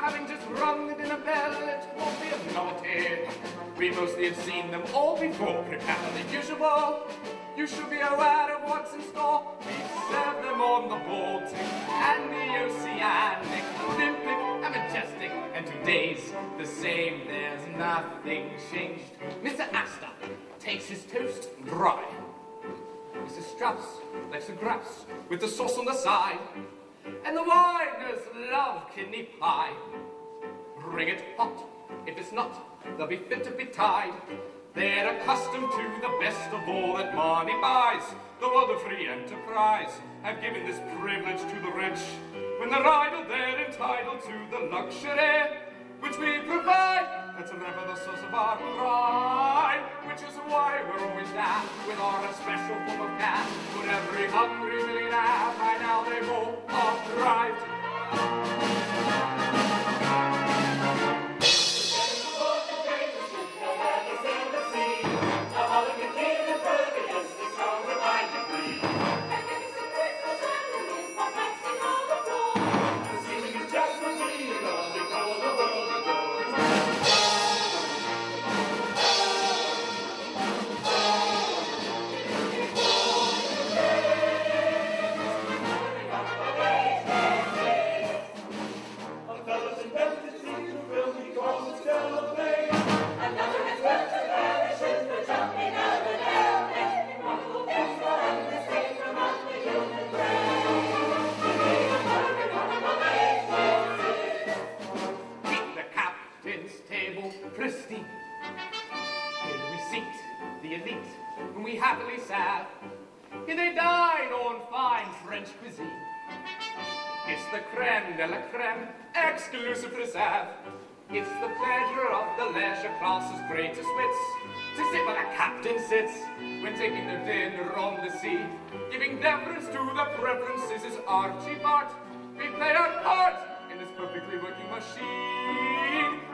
having just rung the dinner bell, it won't be a novelty. We mostly have seen them all before. Prepare the usual. You should be aware of what's in store. We serve them on the Baltic and the Oceanic, Olympic and majestic, and today's the same. There's nothing changed. Mr. Astor takes his toast dry. Mrs. Straus likes a grouse with the sauce on the side. And the Wideners love kidney pie. Bring it hot. If it's not, they'll be fit to be tied. They're accustomed to the best of all that money buys. The world of free enterprise have given this privilege to the rich. When they're idle, they're entitled to the luxury which we provide. That's never the source of our pride, which is why we're always down with our special form of cash. Put every hungry millionaire now all arrived. Pristine. Here we seat the elite, whom we happily serve. Here they dine on fine French cuisine. It's the creme de la creme, exclusive reserve. It's the pleasure of the leisure class's greatest wits to sit where the captain sits when taking their dinner on the sea. Giving deference to the preferences is our chief art. We play our part in this perfectly working machine.